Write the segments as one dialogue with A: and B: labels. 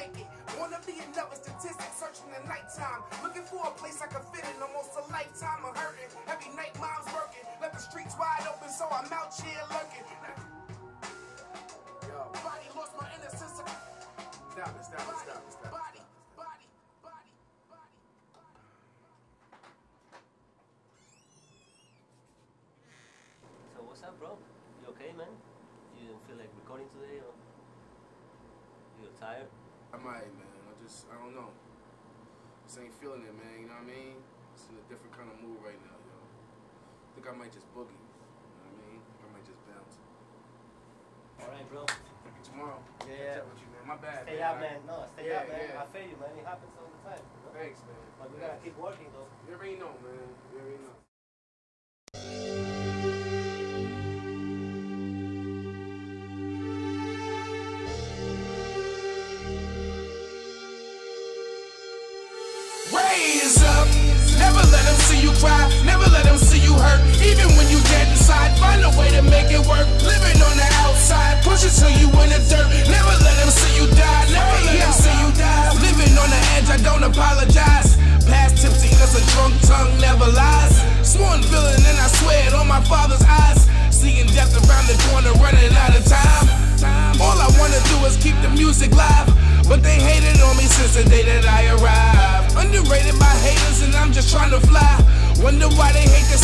A: make it. One of the another statistic searching the nighttime. Looking for a place I can fit in almost a lifetime of hurting. Every night mom's working. Left the streets wide open, so I'm out here lurking. Yo. Body lost my innocence. Stop it, stop it, stop it, stop it. Body, body, body, body.
B: So what's up, bro? You okay, man? You didn't feel like recording today, or you're tired?
C: I might, man. I just, I don't know. Just ain't feeling it, man. You know what I mean? It's in a different kind of mood right now, yo. I think I might just boogie. You know what I mean? I think I might just bounce.
B: All right, bro.
C: Tomorrow.
B: Yeah.
C: Catch you, man. My bad,
B: Stay
C: man. I-
B: man. No, stay
C: Yeah,
B: up, man.
C: yeah.
B: I feel you, man. It happens all the time. You know?
C: Thanks, man.
B: But we gotta keep working, though.
C: You already know, man. You already know.
A: Raise up. Never let them see you cry. Never let them see you hurt. Even when you dead inside, find a way to make it work. Living on the outside, push it till you in the dirt. Never let them see you die. Never let them see you die. Living on the edge, I don't apologize. Past tipsy, cause a drunk tongue never lies. Sworn villain, and I swear it on my father's eyes. Seeing death around the corner, running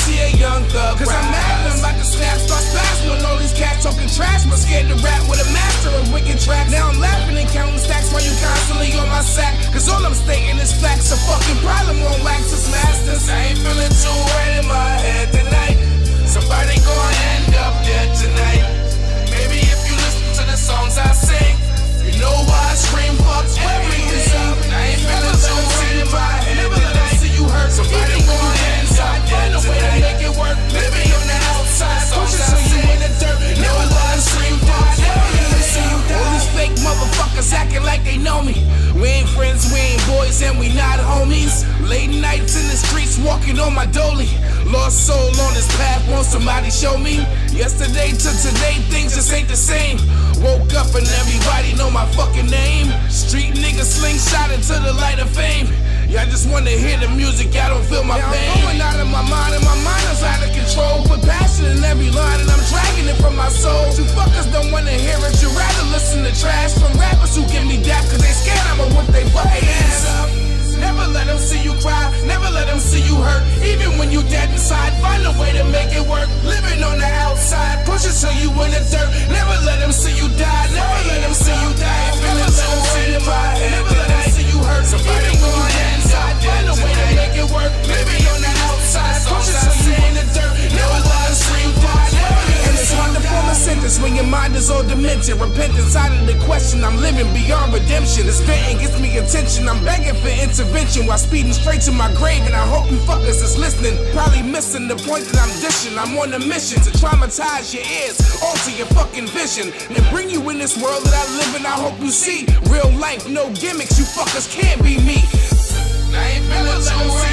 A: see a young thug. Cause I'm mad, I'm about to snap, start spazzing when all these cats talking trash. But scared to rap with a they know me. We ain't friends, we ain't boys, and we not homies. Late nights in the streets, walking on my dolly. Lost soul on this path, won't somebody show me? Yesterday to today, things just ain't the same. Woke up and everybody know my fucking name. Street niggas slingshot into the light of fame. Yeah, I just wanna hear the music, I don't feel my pain. I'm going out of my mind, and my mind is out of control. Put passion in every when is all demented. Repentance out of the question. I'm living beyond redemption. The spitting gets me attention. I'm begging for intervention while speeding straight to my grave. And I hope you fuckers is listening. Probably missing the point that I'm dishing. I'm on a mission to traumatize your ears, alter your fucking vision, and bring you in this world that I live in. I hope you see real life, no gimmicks. You fuckers can't be me. I ain't feeling too